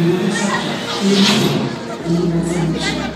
Deus, Ele, Ele nos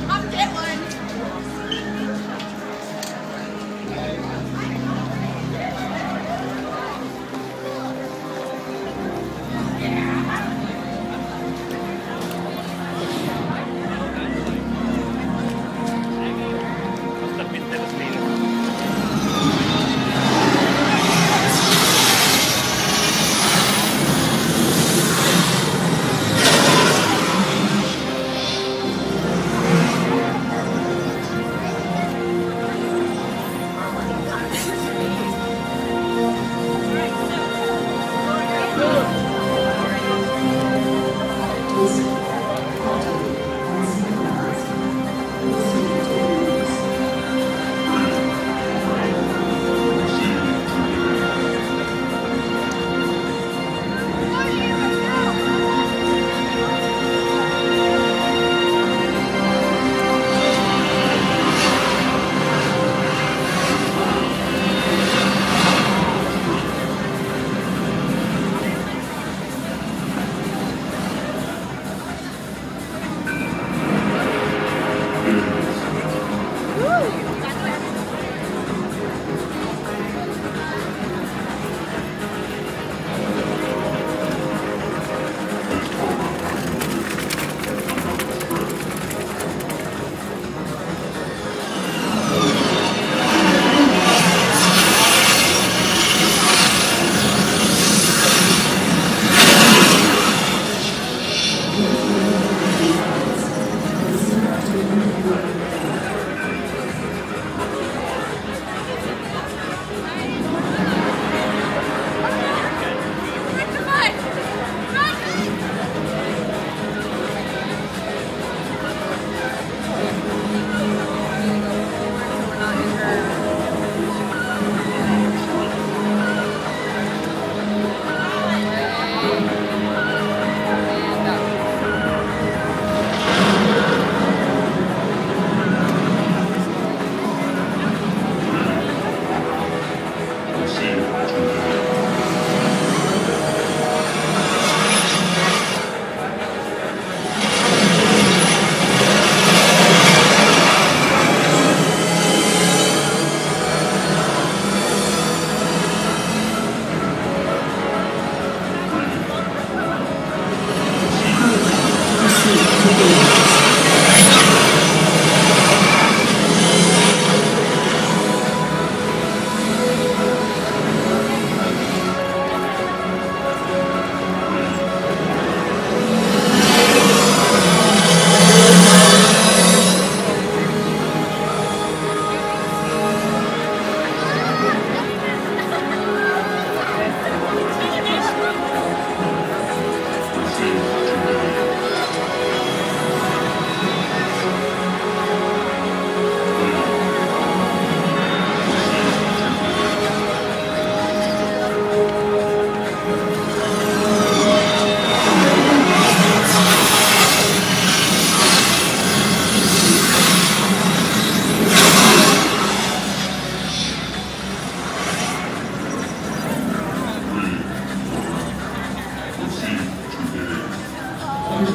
This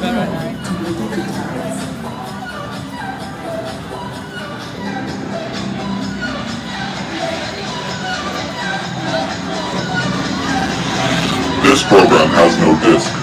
program has no disk.